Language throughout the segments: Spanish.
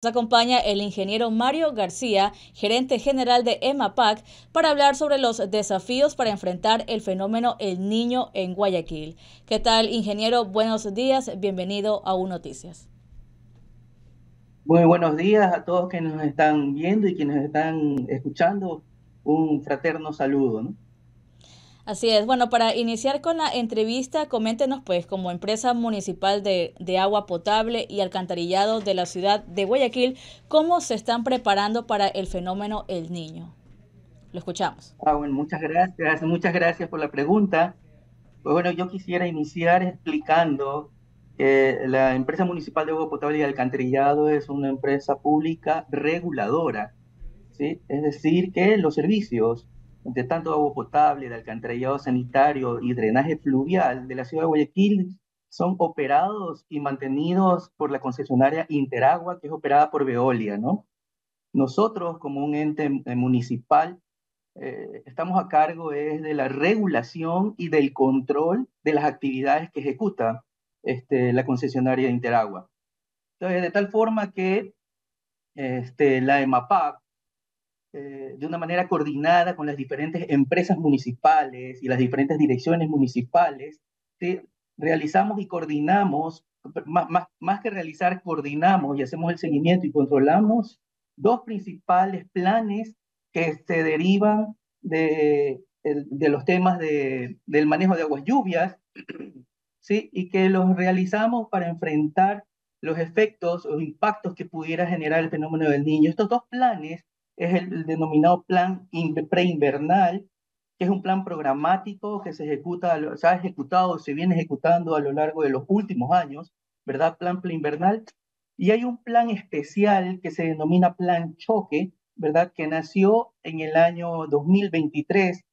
Nos acompaña el ingeniero Mario García, gerente general de EMAPAC, para hablar sobre los desafíos para enfrentar el fenómeno El Niño en Guayaquil. ¿Qué tal, ingeniero? Buenos días, bienvenido a U Noticias. Muy buenos días a todos que nos están viendo y quienes están escuchando. Un fraterno saludo. ¿no? Así es. Bueno, para iniciar con la entrevista, coméntenos, pues, como empresa municipal de, agua potable y alcantarillado de la ciudad de Guayaquil, ¿cómo se están preparando para el fenómeno El Niño? Lo escuchamos. Ah, bueno, muchas gracias. Muchas gracias por la pregunta. Pues bueno, yo quisiera iniciar explicando que la empresa municipal de agua potable y alcantarillado es una empresa pública reguladora, ¿sí? Es decir, que los servicios de tanto agua potable, de alcantarillado sanitario y drenaje fluvial de la ciudad de Guayaquil son operados y mantenidos por la concesionaria Interagua, que es operada por Veolia, ¿no? Nosotros, como un ente municipal, eh, estamos a cargo es de la regulación y del control de las actividades que ejecuta este, la concesionaria Interagua. Entonces, de tal forma que este, la EMAPAC, eh, de una manera coordinada con las diferentes empresas municipales y las diferentes direcciones municipales, realizamos y coordinamos, más, más, más que realizar, coordinamos y hacemos el seguimiento y controlamos dos principales planes que se derivan de, de los temas de, del manejo de aguas lluvias, ¿sí? y que los realizamos para enfrentar los efectos o impactos que pudiera generar el fenómeno del niño. Estos dos planes es el, denominado plan preinvernal, que es un plan programático que se ejecuta, se ha ejecutado, se viene ejecutando a lo largo de los últimos años, ¿verdad? Plan preinvernal. Y hay un plan especial que se denomina plan choque, ¿verdad? Que nació en el año 2023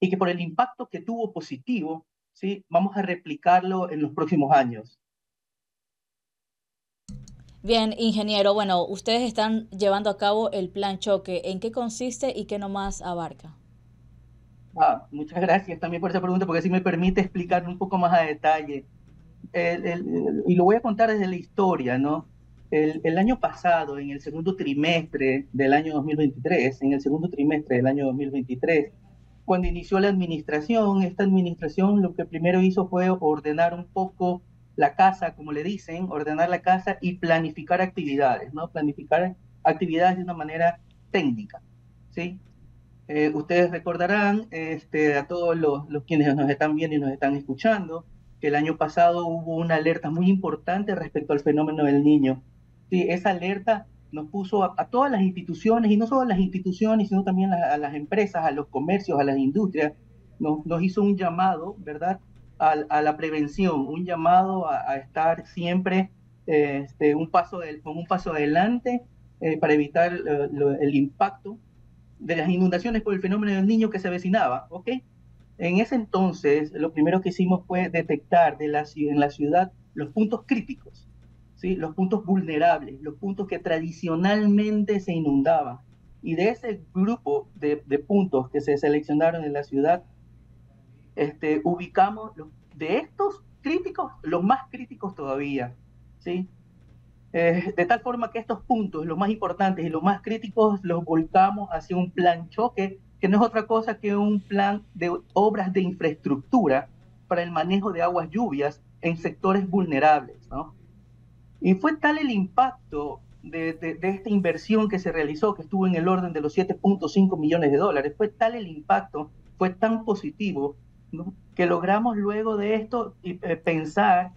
y que por el impacto que tuvo positivo, ¿sí? Vamos a replicarlo en los próximos años. Bien, ingeniero, bueno, ustedes están llevando a cabo el plan choque. ¿En qué consiste y qué nomás abarca? Ah, muchas gracias también por esa pregunta, porque así me permite explicar un poco más a detalle. y lo voy a contar desde la historia, ¿no? El, el, año pasado, en el segundo trimestre del año 2023, en el segundo trimestre del año 2023, cuando inició la administración, esta administración lo que primero hizo fue ordenar un poco la casa, como le dicen, ordenar la casa y planificar actividades, ¿no? Planificar actividades de una manera técnica, ¿sí? Eh, ustedes recordarán este, a todos los, los, quienes nos están viendo y nos están escuchando que el año pasado hubo una alerta muy importante respecto al fenómeno del niño. Sí, esa alerta nos puso a, todas las instituciones, y no solo a las instituciones, sino también a, las empresas, a los comercios, a las industrias, nos, nos hizo un llamado, ¿verdad?, a, la prevención, un llamado a, estar siempre este, un paso con un paso adelante eh, para evitar el impacto de las inundaciones por el fenómeno del niño que se avecinaba, ¿ok? En ese entonces, lo primero que hicimos fue detectar de la, en la ciudad los puntos críticos, ¿sí? los puntos vulnerables, los puntos que tradicionalmente se inundaban. Y de ese grupo de puntos que se seleccionaron en la ciudad, este, ubicamos de estos críticos, los más críticos todavía, ¿sí? Eh, de tal forma que estos puntos, los más importantes y los más críticos, los volcamos hacia un plan choque, que no es otra cosa que un plan de obras de infraestructura para el manejo de aguas lluvias en sectores vulnerables, ¿no? Y fue tal el impacto de, de, esta inversión que se realizó, que estuvo en el orden de los 7.5 millones de dólares, fue tal el impacto, fue tan positivo, que logramos luego de esto eh, pensar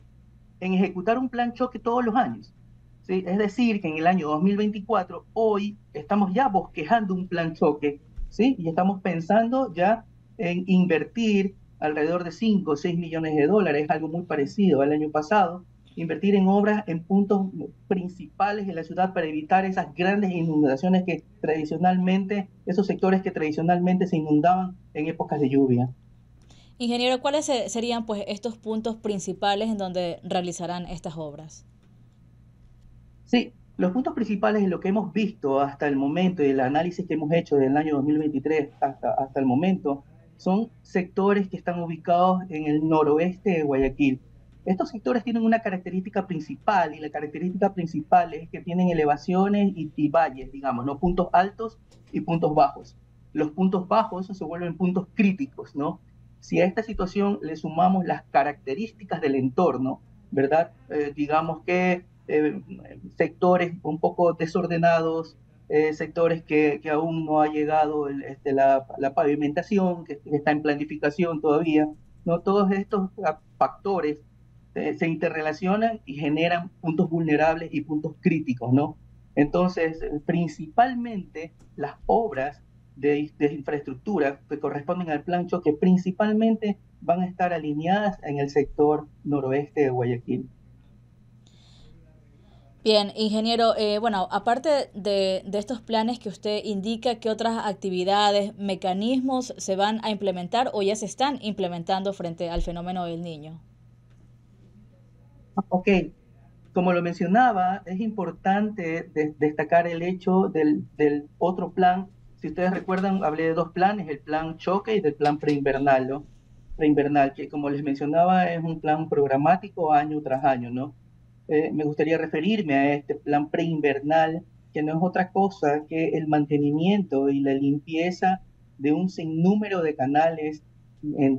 en ejecutar un plan choque todos los años. ¿sí? Es decir, que en el año 2024, hoy estamos ya bosquejando un plan choque, ¿sí? y estamos pensando ya en invertir alrededor de 5 o 6 millones de dólares, algo muy parecido al año pasado, invertir en obras en puntos principales de la ciudad para evitar esas grandes inundaciones que tradicionalmente, esos sectores que tradicionalmente se inundaban en épocas de lluvia. Ingeniero, ¿cuáles serían pues estos puntos principales en donde realizarán estas obras? Sí, los puntos principales en lo que hemos visto hasta el momento y el análisis que hemos hecho del año 2023 hasta, hasta el momento son sectores que están ubicados en el noroeste de Guayaquil. Estos sectores tienen una característica principal y la característica principal es que tienen elevaciones y, valles, digamos, ¿no? Puntos altos y puntos bajos. Los puntos bajos se vuelven puntos críticos, ¿no? Si a esta situación le sumamos las características del entorno, ¿verdad? Eh, digamos que eh, sectores un poco desordenados, eh, sectores que, aún no ha llegado este, la, la, pavimentación, que está en planificación todavía, ¿no? Todos estos factores se interrelacionan y generan puntos vulnerables y puntos críticos, ¿no? Entonces, principalmente las obras de, de, infraestructura que corresponden al plan choque principalmente van a estar alineadas en el sector noroeste de Guayaquil. Bien, ingeniero, eh, bueno, aparte de, de, estos planes que usted indica, ¿qué otras actividades, mecanismos se van a implementar o ya se están implementando frente al fenómeno del niño? Ok, como lo mencionaba, es importante destacar el hecho del, del, otro plan. Si ustedes recuerdan, hablé de dos planes, el plan choque y del plan preinvernal, ¿no? Preinvernal, que como les mencionaba es un plan programático año tras año, ¿no? Eh, me gustaría referirme a este plan preinvernal, que no es otra cosa que el mantenimiento y la limpieza de un sinnúmero de canales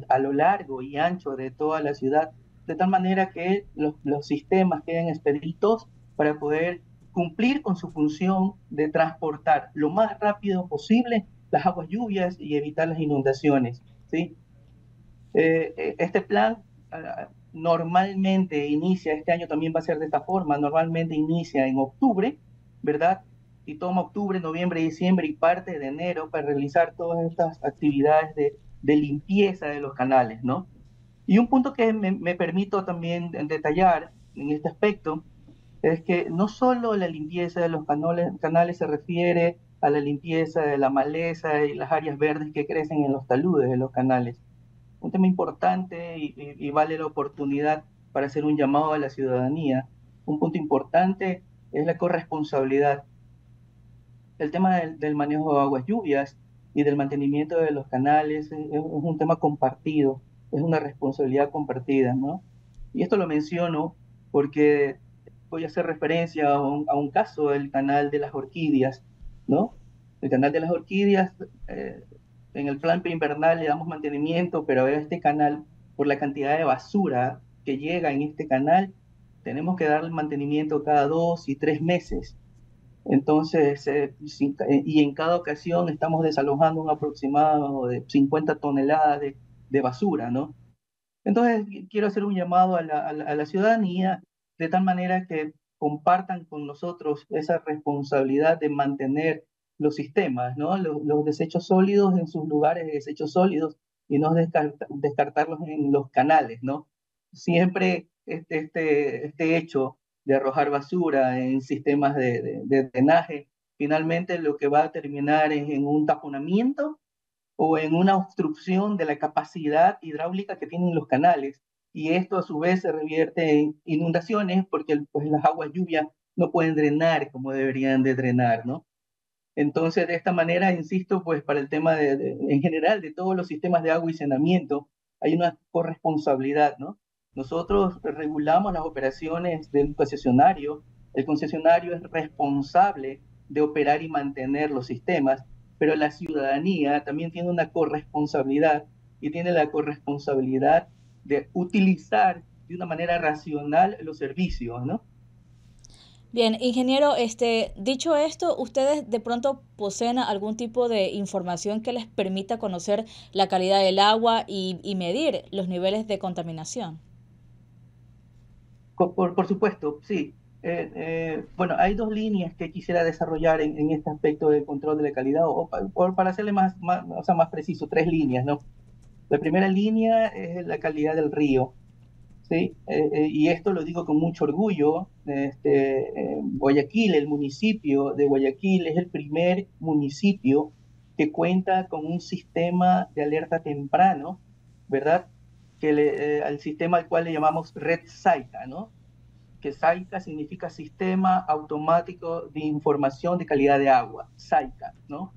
a lo largo y ancho de toda la ciudad, de tal manera que los, los sistemas queden expeditos para poder cumplir con su función de transportar lo más rápido posible las aguas lluvias y evitar las inundaciones. ¿sí? Eh, eh, este plan ah, normalmente inicia, este año también va a ser de esta forma, normalmente inicia en octubre, ¿verdad? Y toma octubre, noviembre, diciembre y parte de enero para realizar todas estas actividades de, limpieza de los canales, ¿no? Y un punto que me, permito también detallar en este aspecto es que no solo la limpieza de los canales, se refiere a la limpieza de la maleza y las áreas verdes que crecen en los taludes de los canales, un tema importante y, vale la oportunidad para hacer un llamado a la ciudadanía. Un punto importante es la corresponsabilidad. El tema del, manejo de aguas lluvias y del mantenimiento de los canales es, un tema compartido, es una responsabilidad compartida, ¿no? Y esto lo menciono porque voy a hacer referencia a un, a un caso del canal de las orquídeas, ¿no? El canal de las orquídeas eh, en el plan invernal le damos mantenimiento, pero a este canal, por la cantidad de basura que llega en este canal, tenemos que darle mantenimiento cada dos y tres meses. Entonces, eh, y en cada ocasión estamos desalojando un aproximado de 50 toneladas de, de basura, ¿no? Entonces, quiero hacer un llamado a la, a la ciudadanía de tal manera que compartan con nosotros esa responsabilidad de mantener los sistemas, ¿no? Los, desechos sólidos en sus lugares de desechos sólidos y no descartarlos en los canales, ¿no? Siempre este, este, este hecho de arrojar basura en sistemas de, drenaje, finalmente lo que va a terminar es en un taponamiento o en una obstrucción de la capacidad hidráulica que tienen los canales. Y esto a su vez se revierte en inundaciones porque pues, las aguas lluvias no pueden drenar como deberían de drenar, ¿no? Entonces, de esta manera, insisto, pues para el tema de, en general de todos los sistemas de agua y saneamiento, hay una corresponsabilidad, ¿no? Nosotros regulamos las operaciones del concesionario, el concesionario es responsable de operar y mantener los sistemas, pero la ciudadanía también tiene una corresponsabilidad y tiene la corresponsabilidad de utilizar de una manera racional los servicios, ¿no? Bien, ingeniero, este, dicho esto, ¿ustedes de pronto poseen algún tipo de información que les permita conocer la calidad del agua y, medir los niveles de contaminación? Por, supuesto, sí. Eh, eh, bueno, hay dos líneas que quisiera desarrollar en, este aspecto de control de la calidad, o, para hacerle más, más, o sea, más preciso, tres líneas, ¿no? La primera línea es la calidad del río. ¿sí? Eh, eh, y esto lo digo con mucho orgullo. Este, Guayaquil, el municipio de Guayaquil, es el primer municipio que cuenta con un sistema de alerta temprano, ¿verdad? Que le, eh, al sistema al cual le llamamos Red SAICA, ¿no? Que SAICA significa Sistema Automático de Información de Calidad de Agua, SAICA, ¿no?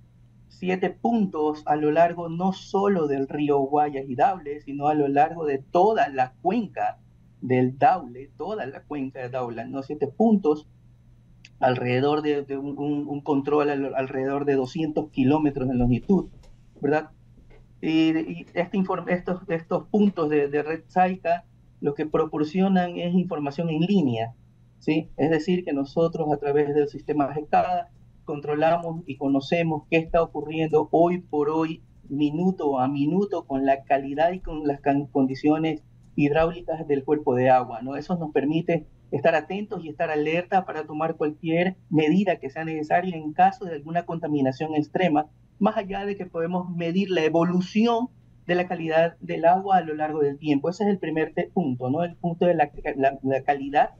Siete puntos a lo largo no solo del río Guayas y Dable, sino a lo largo de toda la cuenca del Daule, toda la cuenca de Daule, ¿no? Siete puntos, alrededor de, un, control alrededor de 200 kilómetros de longitud, ¿verdad? Y, este estos, estos puntos de, red SAICA lo que proporcionan es información en línea, ¿sí? Es decir, que nosotros a través del sistema GECADA controlamos y conocemos qué está ocurriendo hoy por hoy, minuto a minuto, con la calidad y con las condiciones hidráulicas del cuerpo de agua, ¿no? Eso nos permite estar atentos y estar alerta para tomar cualquier medida que sea necesaria en caso de alguna contaminación extrema, más allá de que podemos medir la evolución de la calidad del agua a lo largo del tiempo. Ese es el primer punto, ¿no? El punto de la, calidad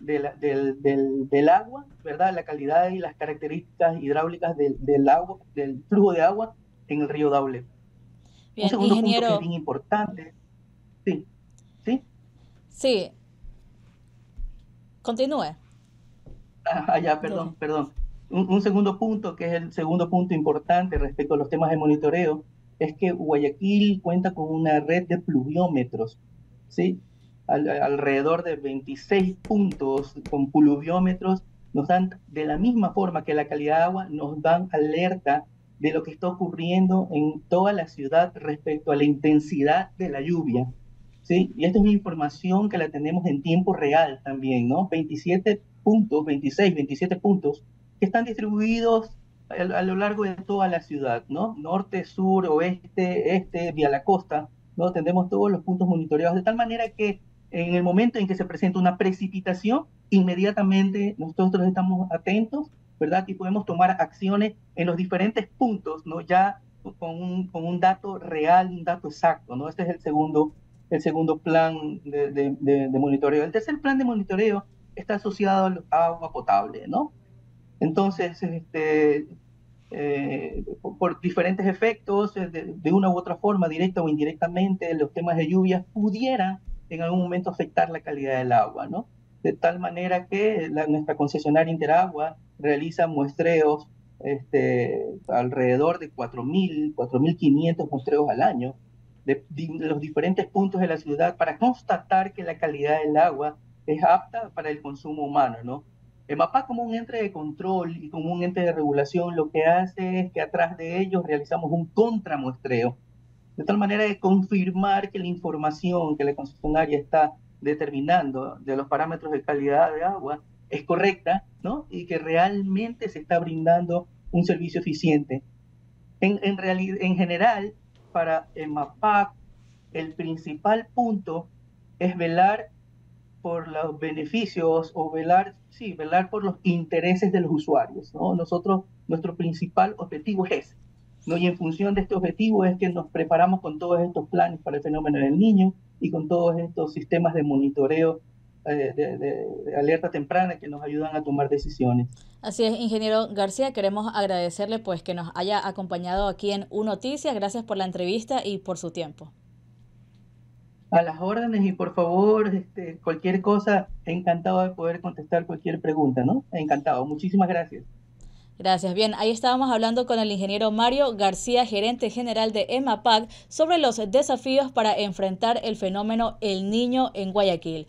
del, agua, ¿verdad? La calidad y las características hidráulicas del, agua, del flujo de agua en el río Daule. Un segundo punto que es bien importante. Sí. ¿Sí? Sí, Continúe. Ah, ya, perdón, perdón. Un, segundo punto, que es el segundo punto importante respecto a los temas de monitoreo, es que Guayaquil cuenta con una red de pluviómetros, ¿sí? Alrededor de 26 puntos con pluviómetros nos dan, de la misma forma que la calidad de agua, nos dan alerta de lo que está ocurriendo en toda la ciudad respecto a la intensidad de la lluvia. ¿sí? Y esta es información que la tenemos en tiempo real también, ¿no? 27 puntos, 26, 27 puntos que están distribuidos a, lo largo de toda la ciudad, ¿no? Norte, sur, oeste, este, vía la costa, ¿no? Tendremos todos los puntos monitoreados de tal manera que en el momento en que se presenta una precipitación, inmediatamente nosotros estamos atentos, ¿verdad? Y podemos tomar acciones en los diferentes puntos, ¿no? Ya con un, con un dato real, un dato exacto, ¿no? Este es el segundo el segundo plan de, monitoreo. El tercer plan de monitoreo está asociado al agua potable, ¿no? Entonces, este, eh, por, diferentes efectos, eh, de, una u otra forma, directa o indirectamente, los temas de lluvias pudieran en algún momento afectar la calidad del agua, ¿no? De tal manera que nuestra concesionaria Interagua realiza muestreos este, alrededor de 4.000, 4.500 muestreos al año de, los diferentes puntos de la ciudad para constatar que la calidad del agua es apta para el consumo humano, ¿no? El MAPA como un ente de control y como un ente de regulación lo que hace es que atrás de ellos realizamos un contramuestreo, de tal manera de confirmar que la información que la concesionaria está determinando de los parámetros de calidad de agua es correcta, ¿no? Y que realmente se está brindando un servicio eficiente. En, en, en general, para el MAPAC, el principal punto es velar por los beneficios o velar, sí, velar por los intereses de los usuarios. ¿no? Nosotros, nuestro principal objetivo es ese. ¿No? Y en función de este objetivo es que nos preparamos con todos estos planes para el fenómeno del niño y con todos estos sistemas de monitoreo eh, de, alerta temprana que nos ayudan a tomar decisiones. Así es, ingeniero García, queremos agradecerle pues que nos haya acompañado aquí en U Noticias. Gracias por la entrevista y por su tiempo. A las órdenes y por favor, este, cualquier cosa, encantado de poder contestar cualquier pregunta, ¿no? Encantado. Muchísimas gracias. Gracias. Bien, ahí estábamos hablando con el ingeniero Mario García, gerente general de EMAPAC, sobre los desafíos para enfrentar el fenómeno El Niño en Guayaquil.